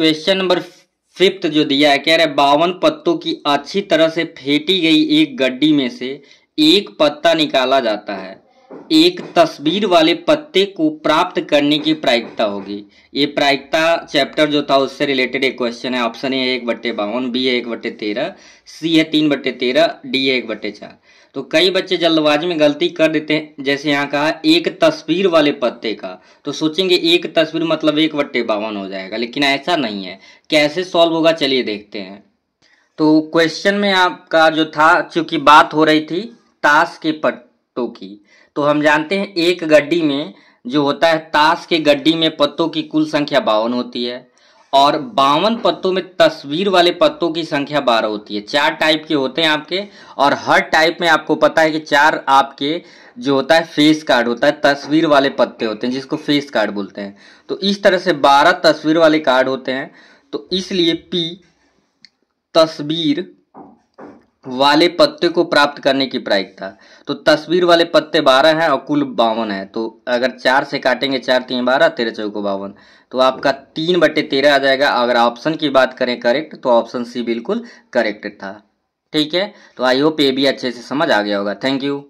Question number fifth जो दिया है, कह रहे बावन पत्तों की अच्छी तरह से फेंटी गई एक गड्डी में से एक पत्ता निकाला जाता है। एक तस्वीर वाले पत्ते को प्राप्त करने की प्रायिकता होगी। ये प्रायिकता चैप्टर जो था, उससे रिलेटेड एक क्वेश्चन है। ऑप्शन ए एक बट्टे बावन, बी है एक बट्टे तेरह सी है तीन बट्टे तेरह डी है एक बट्टे चार। तो कई बच्चे जल्दबाजी में गलती कर देते हैं। जैसे यहाँ कहा, एक तस्वीर वाले पत्ते का। तो सोचेंगे एक तस्वीर मतलब एक बट्टे बावन हो जाएगा, लेकिन ऐसा नहीं है। कैसे सॉल्व होगा, चलिए देखते हैं। तो क्वेश्चन में आपका जो था, चूँकि बात हो रही थी ताश के पत्तों की। तो हम जानते हैं एक गड्डी में जो होता है, ताश के गड्डी में पत्तों की कुल संख्या बावन होती है और बावन पत्तों में तस्वीर वाले पत्तों की संख्या बारह होती है। चार टाइप के होते हैं आपके और हर टाइप में आपको पता है कि चार आपके जो होता है फेस कार्ड होता है, तस्वीर वाले पत्ते होते हैं, जिसको फेस कार्ड बोलते हैं। तो इस तरह से बारह तस्वीर वाले कार्ड होते हैं। तो इसलिए पी तस्वीर वाले पत्ते को प्राप्त करने की प्रायिकता तो तस्वीर वाले पत्ते बारह हैं और कुल बावन है। तो अगर चार से काटेंगे, चार, तीन, बारह, तेरह चौको बावन। तो आपका तीन बट्टे तेरह आ जाएगा। अगर ऑप्शन की बात करें करेक्ट तो ऑप्शन सी बिल्कुल करेक्ट था। ठीक है? तो आई होप ये भी अच्छे से समझ आ गया होगा। Thank you